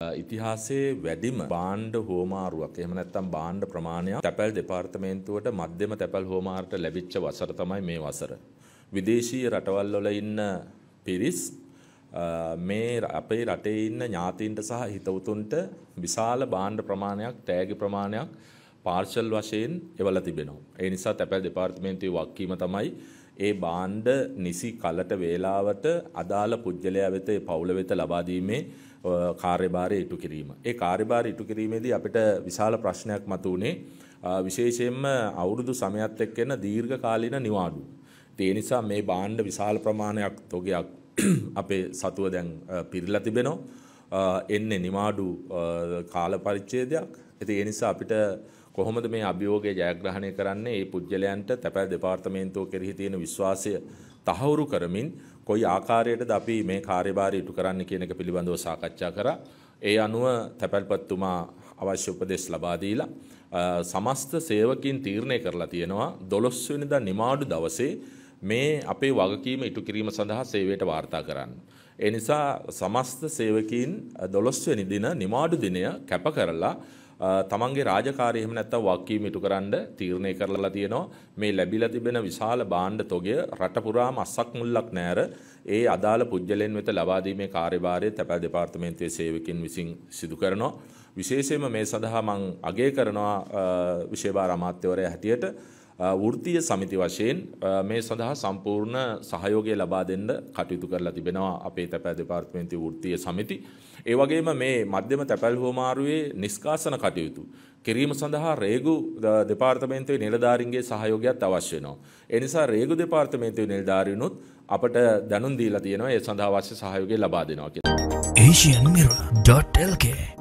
ඉතිහාසයේ වැඩිම බාණ්ඩ හෝමාරුවක් එහෙම නැත්නම් බාණ්ඩ ප්‍රමාණයක් තැපැල් දෙපාර්තමේන්තුවට මධ්‍යම තැපැල් හෝමාරට ලැබිච්ච වසර තමයි මේ වසර. විදේශීය රටවල් වල ඉන්න පිරිස් මේ අපේ රටේ ඉන්න ඥාතීන්ට සහ හිතවතුන්ට විශාල බාණ්ඩ ප්‍රමාණයක් තෑගි ප්‍රමාණයක් පාර්ශල් වශයෙන් එවලා තිබෙනවා. ඒ නිසා තැපැල් දෙපාර්තමේන්තුවේ වක්කීම තමයි ඒ බාණ්ඩ නිසි කලට වේලාවට අදාළ පුද්ගලයා වෙත පවුල වෙත ලබා දීමේ කාර්යභාරය ඉටු කිරීම. ඒ කාර්යභාරය ඉටු කිරීමේදී අපිට විශාල ප්‍රශ්නයක් මතුවුණේ විශේෂයෙන්ම අවුරුදු සමයත් එක්ක එන දීර්ඝ කාලීන නිවාඩු. ඒ නිසා මේ භාණ්ඩ විශාල ප්‍රමාණයක් තොගයක් අපේ සතුව දැන් පිරලා තිබෙනවා. එන්නේ නිවාඩු කාල පරිච්ඡේදයක්. ඉතින් ඒ නිසා අපිට කොහොමද මේ අභියෝගය ජයග්‍රහණය කරන්නේ? මේ පුජ්‍යලයන්ට තැපැල් දෙපාර්තමේන්තුව කෙරෙහි තියෙන විශ්වාසය තහවුරු කරමින් කොයි ආකාරයටද අපි මේ කාර්යභාරය ඉටු කරන්න කියන එක පිළිබඳව සාකච්ඡා කරා. ඒ අනුව තැපැල්පත්තුමා අවශ්‍ය උපදෙස් ලබා දීලා සමස්ත සේවකින් තීරණය කරලා තියෙනවා 12 වෙනිදා නිමාඩු දවසේ මේ අපේ වගකීම ඉටු කිරීම සඳහා සේවයට වාර්තා කරන්න. ඒ නිසා සමස්ත සේවකීන් 12 වෙනි දින නිමාඩු දිනය කැප කරලා තමන්ගේ රාජකාරය එහෙම නැත්නම් වක්කීම ඉටු කරන්න තීරණය කරලා තියෙනවා. මේ ලැබිලා තිබෙන විශාල භාණ්ඩ තොගය රට පුරාම අස්සක් මුල්ලක් නැර. ඒ අදාළ පුජ්‍යලෙන් වෙත ලබා දීමේ කාර්යභාරය තැපැල් දෙපාර්තමේන්තුවේ සේවකින් විසින් සිදු කරනවා. විශේෂයෙන්ම මේ සඳහා මම අගය කරනවා විශේෂ අමාත්‍යවරයා හැටියට. වෘත්තීය සමිති වශයෙන් මේ සඳහා සම්පූර්ණ සහයෝගය ලබා දෙන්න කටයුතු කරලා තිබෙනවා අපේ තැපැල් දෙපාර්තමේන්තුවේ වෘත්තීය සමිති. ඒ වගේම මේ මධ්‍යම තැපැල් හෝමාරුවේ නිෂ්කාසන කටයුතු කිරීම සඳහා රේගු දෙපාර්තමේන්තුවේ නිලධාරීන්ගේ සහයෝගයත් අවශ්‍ය වෙනවා. ඒ නිසා රේගු දෙපාර්තමේන්තුවේ නිලධාරීනුත් අපට දැනුම් දීලා තියෙනවා ඒ සඳහා අවශ්‍ය සහයෝගය ලබා දෙනවා කියලා. asianmirror.lk